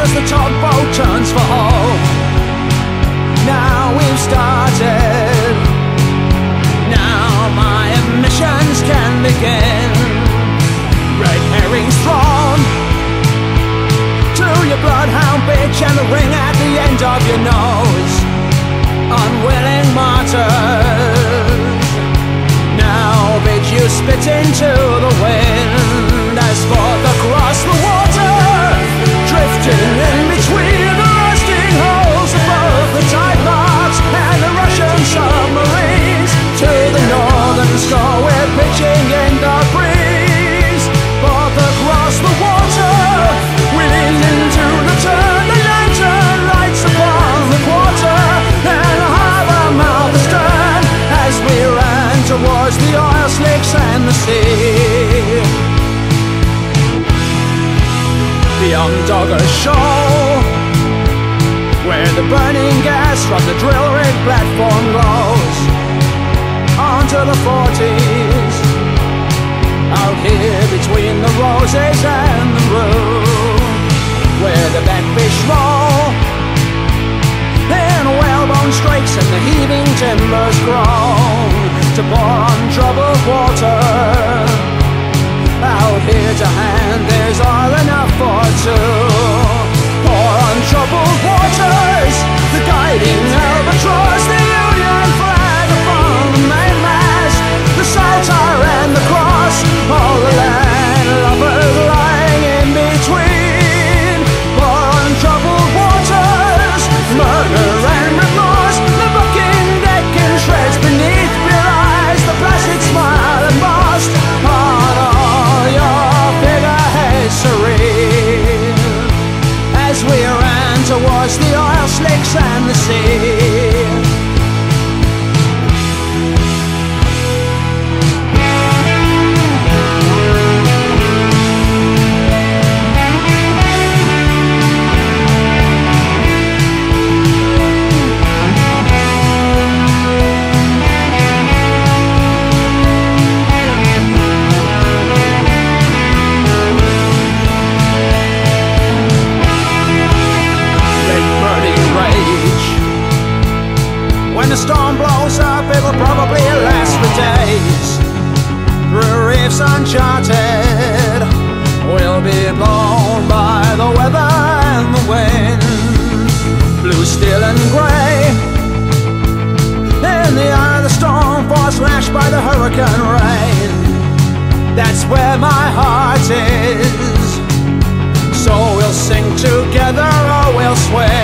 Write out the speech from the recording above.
as the tugboat turns for home. Now we've started. Now my emissions can begin. Red herrings thrown to your bloodhound bitch and the ring at the end of your nose. Unwilling martyrs. Now bitch, you spit into the wind. Beyond Dogger's Shoal, where the burning gas from the drill rig platform glows, onto the 40s. Out here between the roses and the rue, where the backfish roll, in whalebone strikes and the heaving timbers groan to pour on troubled water. Out a hand, there's all enough for two. Steel, and grey. In the eye of the storm, force lashed by the hurricane rain. That's where my heart is. So we'll sing together or we'll swim.